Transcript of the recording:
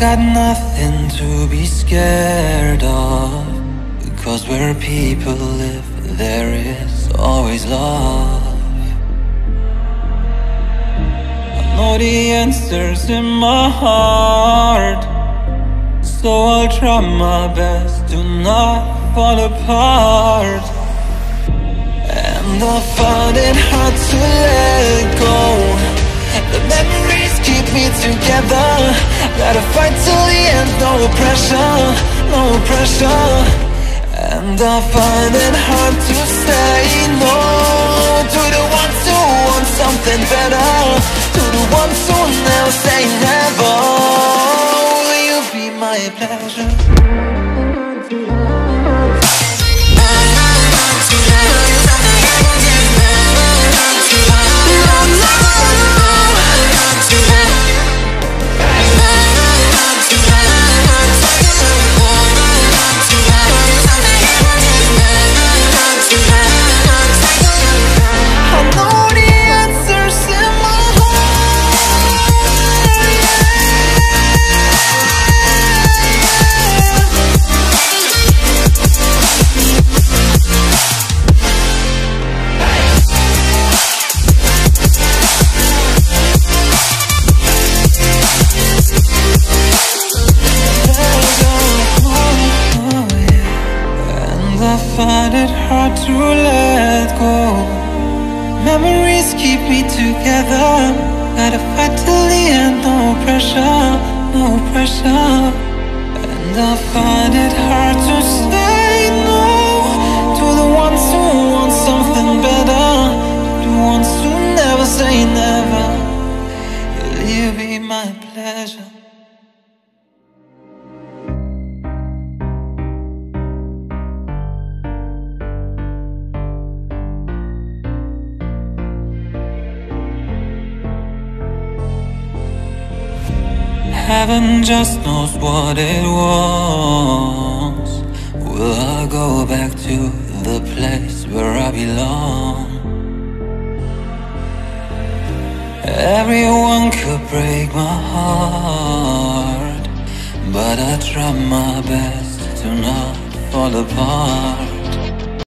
Got nothing to be scared of. Because where people live there is always love. I know the answers in my heart. So I'll try my best to not fall apart. And I find it hard to let Gotta fight till the end, no pressure, no pressure. And I find it hard to say no. To the ones who want something better. To the ones who never say never. Will you be my pleasure? I find it hard to let go. Memories keep me together. Gotta fight till the end, no pressure, no pressure. And I find it hard to say no to the ones who want something better, to the ones who never say never. Will be my pleasure? Heaven just knows what it was. Will I go back to the place where I belong? Everyone could break my heart, but I try my best to not fall apart.